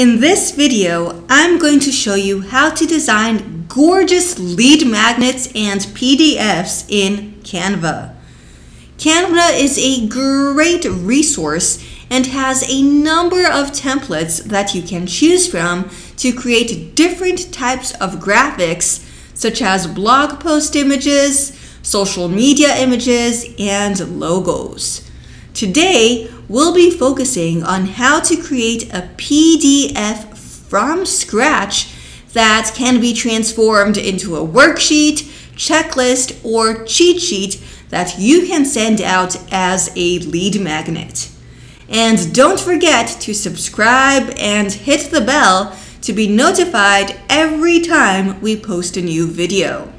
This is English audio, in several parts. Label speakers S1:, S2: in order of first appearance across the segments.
S1: In this video, I'm going to show you how to design gorgeous lead magnets and PDFs in Canva. Canva is a great resource and has a number of templates that you can choose from to create different types of graphics such as blog post images, social media images, and logos. Today, we'll be focusing on how to create a PDF from scratch that can be transformed into a worksheet, checklist, or cheat sheet that you can send out as a lead magnet. And don't forget to subscribe and hit the bell to be notified every time we post a new video.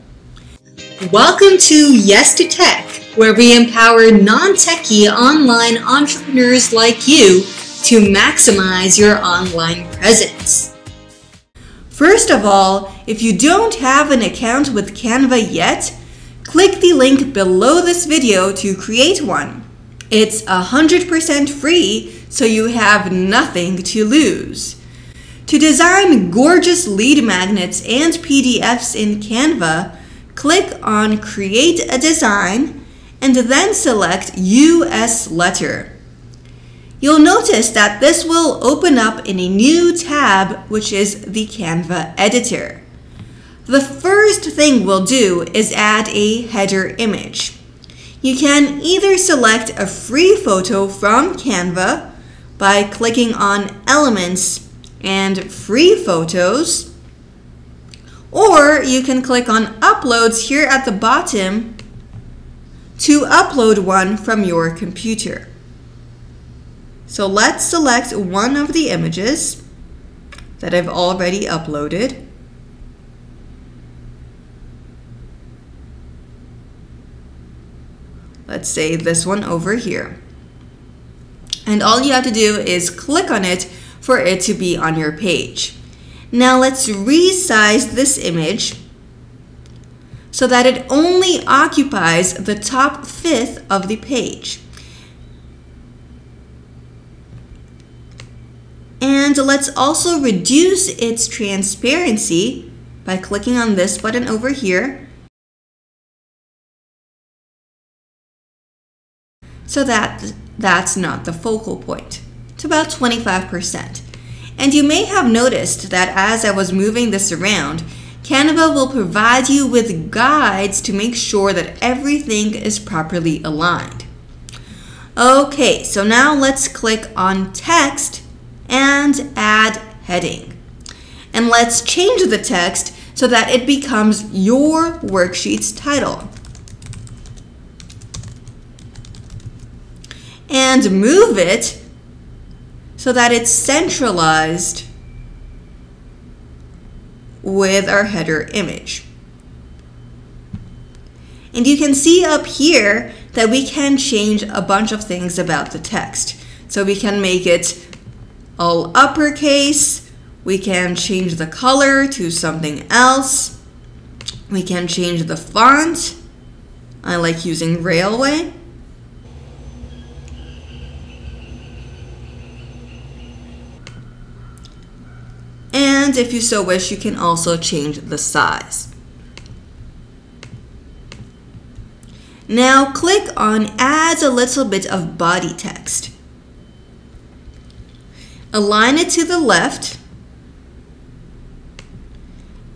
S1: Welcome to Yes to Tech where we empower non-techie online entrepreneurs like you to maximize your online presence. First of all, if you don't have an account with Canva yet, click the link below this video to create one. It's 100% free, so you have nothing to lose. To design gorgeous lead magnets and PDFs in Canva, click on Create a Design and then select US letter. You'll notice that this will open up in a new tab, which is the Canva editor. The first thing we'll do is add a header image. You can either select a free photo from Canva by clicking on Elements and Free Photos, or you can click on Uploads here at the bottom to upload one from your computer. So let's select one of the images that I've already uploaded. Let's say this one over here. And all you have to do is click on it for it to be on your page. Now let's resize this image so that it only occupies the top fifth of the page. And let's also reduce its transparency by clicking on this button over here so that that's not the focal point. It's about 25%. And you may have noticed that as I was moving this around, Canva will provide you with guides to make sure that everything is properly aligned. Okay, so now let's click on text and add heading. And let's change the text so that it becomes your worksheet's title. And move it so that it's centralized with our header image. And you can see up here that we can change a bunch of things about the text. So we can make it all uppercase, we can change the color to something else, we can change the font. I like using Raleway. And if you so wish, you can also change the size. Now click on Add a little bit of body text. Align it to the left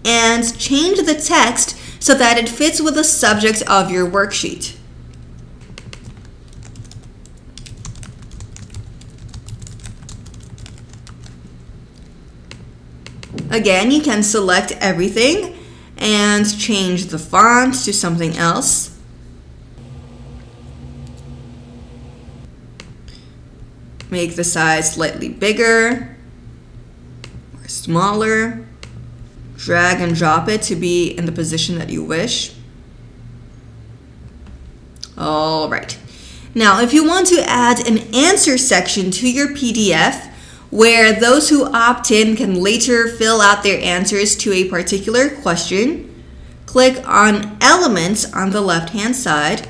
S1: and change the text so that it fits with the subject of your worksheet. Again, you can select everything and change the font to something else. Make the size slightly bigger or smaller. Drag and drop it to be in the position that you wish. All right. Now, if you want to add an answer section to your PDF, where those who opt in can later fill out their answers to a particular question. Click on Elements on the left-hand side,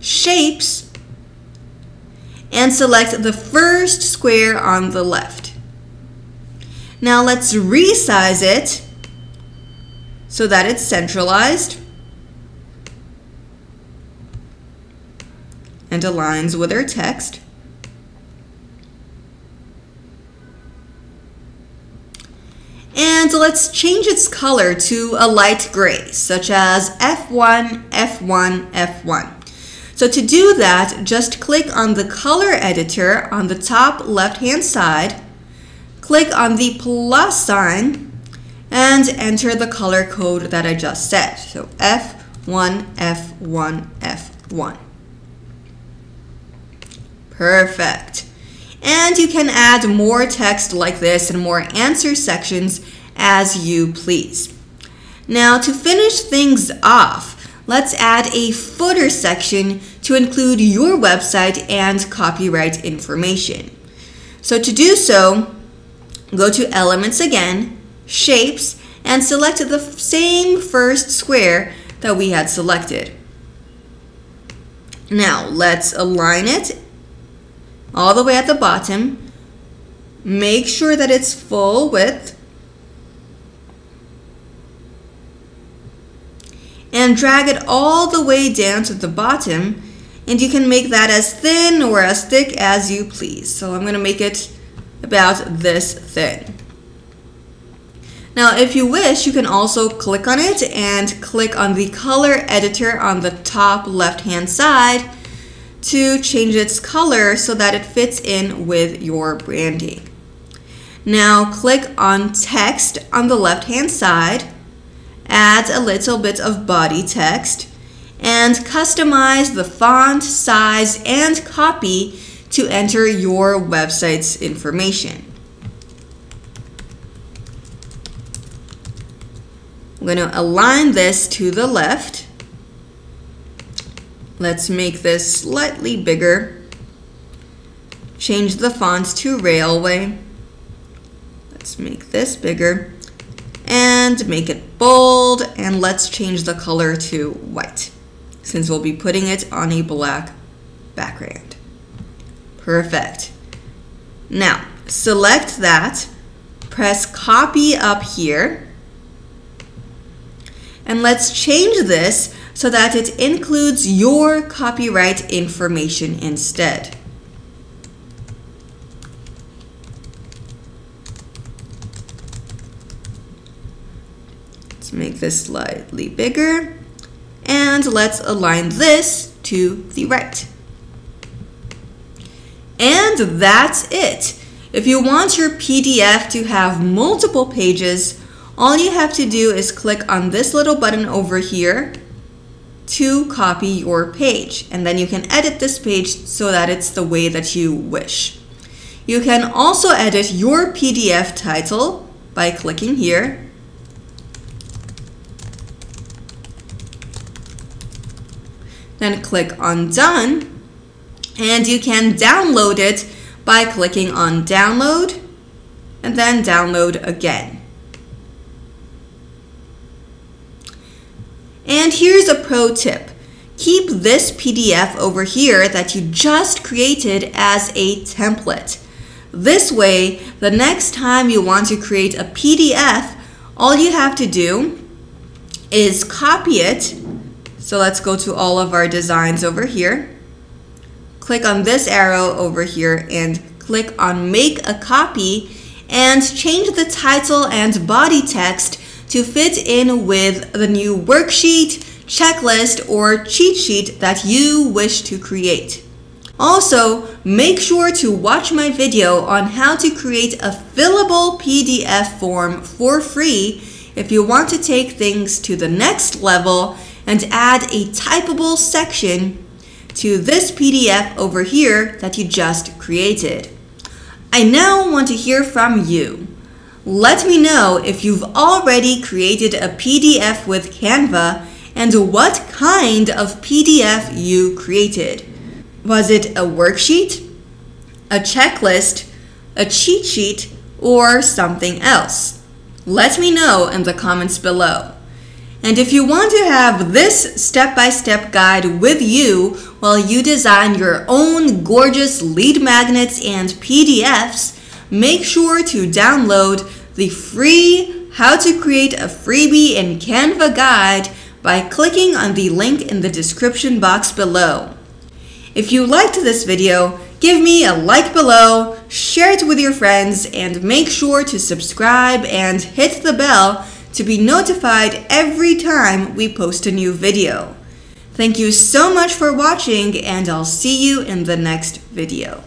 S1: Shapes, and select the first square on the left. Now let's resize it so that it's centralized and aligns with our text. And let's change its color to a light gray, such as F1, F1, F1. So to do that, just click on the color editor on the top left-hand side, click on the plus sign, and enter the color code that I just said. So F1, F1, F1. Perfect. And you can add more text like this and more answer sections as you please. Now to finish things off, let's add a footer section to include your website and copyright information. So to do so, go to Elements again, Shapes, and select the same first square that we had selected. Now let's align it all the way at the bottom. Make sure that it's full width. And drag it all the way down to the bottom. And you can make that as thin or as thick as you please. So I'm going to make it about this thin. Now, if you wish, you can also click on it and click on the color editor on the top left-hand side to change its color so that it fits in with your branding. Now click on text on the left hand side, add a little bit of body text, and customize the font, size, and copy to enter your website's information. I'm going to align this to the left Let's make this slightly bigger. Change the fonts to Raleway. Let's make this bigger. And make it bold. And let's change the color to white since we'll be putting it on a black background. Perfect. Now, select that, press copy up here, and let's change this so that it includes your copyright information instead. Let's make this slightly bigger and let's align this to the right. And that's it. If you want your PDF to have multiple pages, all you have to do is click on this little button over here to copy your page. And then you can edit this page so that it's the way that you wish. You can also edit your PDF title by clicking here. Then click on Done. And you can download it by clicking on Download and then Download again. And here's a pro tip. Keep this PDF over here that you just created as a template. This way, the next time you want to create a PDF, all you have to do is copy it. So let's go to all of our designs over here. Click on this arrow over here and click on make a copy and change the title and body text to fit in with the new worksheet, checklist, or cheat sheet that you wish to create. Also, make sure to watch my video on how to create a fillable PDF form for free if you want to take things to the next level and add a typable section to this PDF over here that you just created. I now want to hear from you. Let me know if you've already created a PDF with Canva and what kind of PDF you created. Was it a worksheet, a checklist, a cheat sheet, or something else? Let me know in the comments below. And if you want to have this step-by-step guide with you while you design your own gorgeous lead magnets and PDFs, make sure to download the free How to Create a Freebie in Canva guide by clicking on the link in the description box below. If you liked this video, give me a like below, share it with your friends, and make sure to subscribe and hit the bell to be notified every time we post a new video. Thank you so much for watching and I'll see you in the next video.